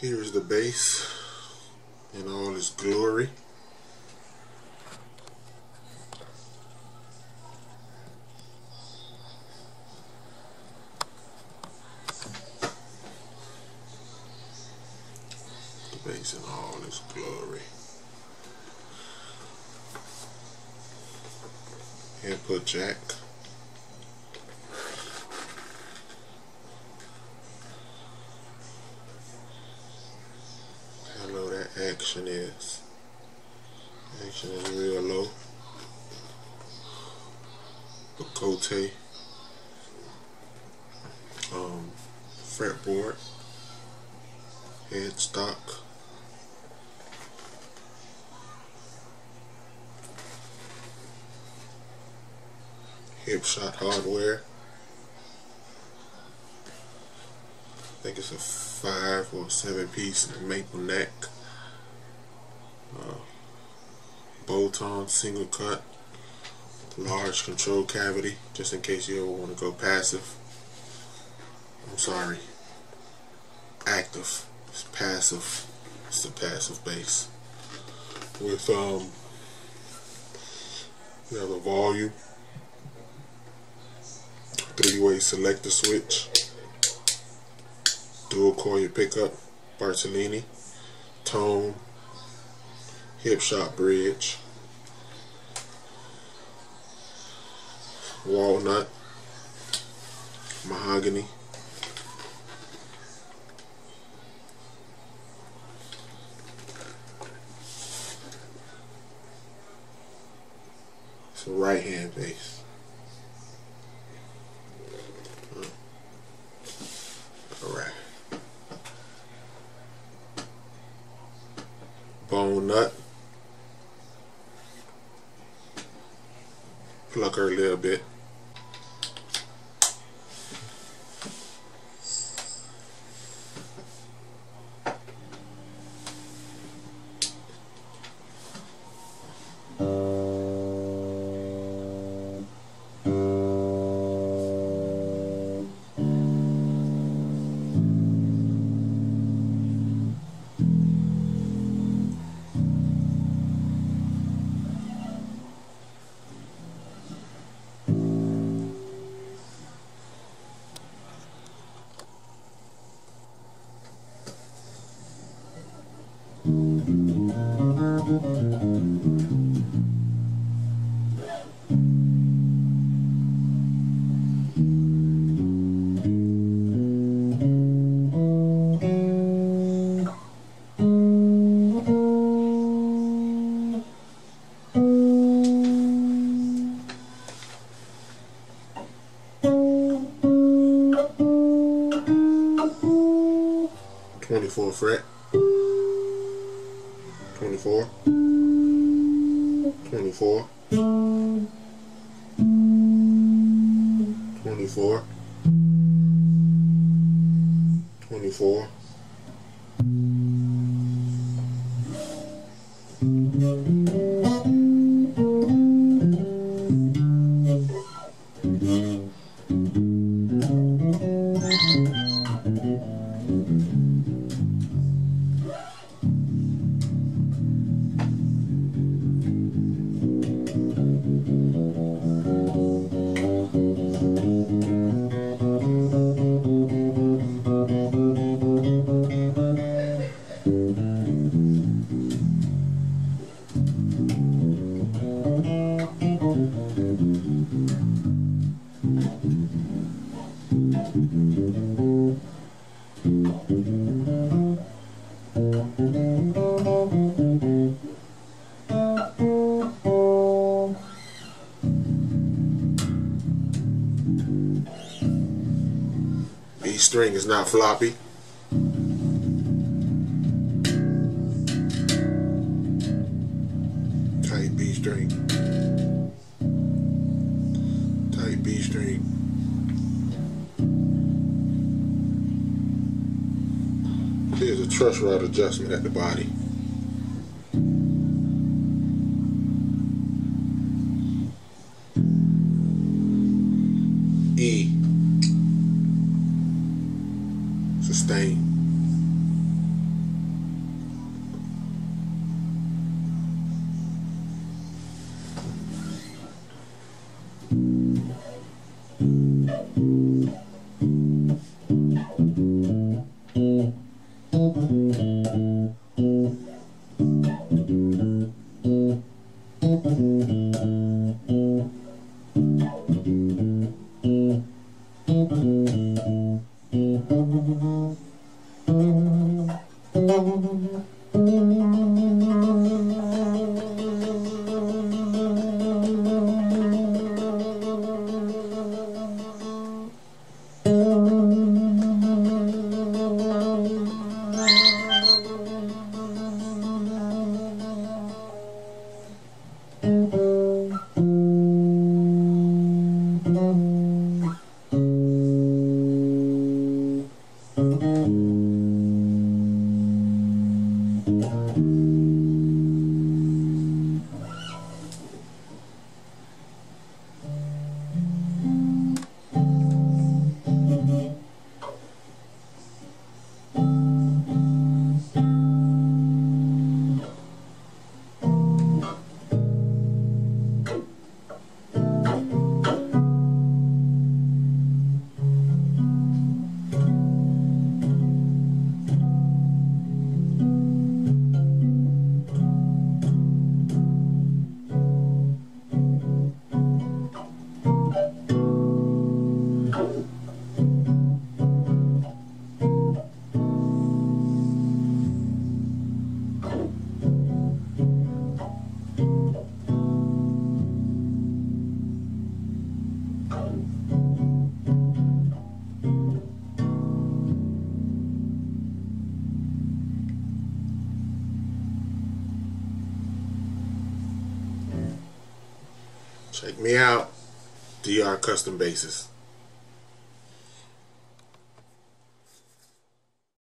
Here's the bass in all its glory. The bass in all its glory. Input jack. Action is. Action is real low. The Bocote. Um, fretboard. Headstock. Hipshot hardware. I think it's a five or seven piece maple neck. Bolt-on single cut large control cavity just in case you ever want to go passive. I'm sorry. Active. It's passive. It's a passive bass with um you have a volume. Three-way selector switch. Dual coil pickup Bartolini. Tone Hipshot bridge. Walnut. Mahogany. It's a right hand bass alright. Bone nut pluck her a little bit 24 fret, 24, 24, 24, 24, string is not floppy. Tight B string. Tight B string. Here's a truss rod adjustment at the body. Sustain. Mm-hmm. Check me out, DR Custom Basses.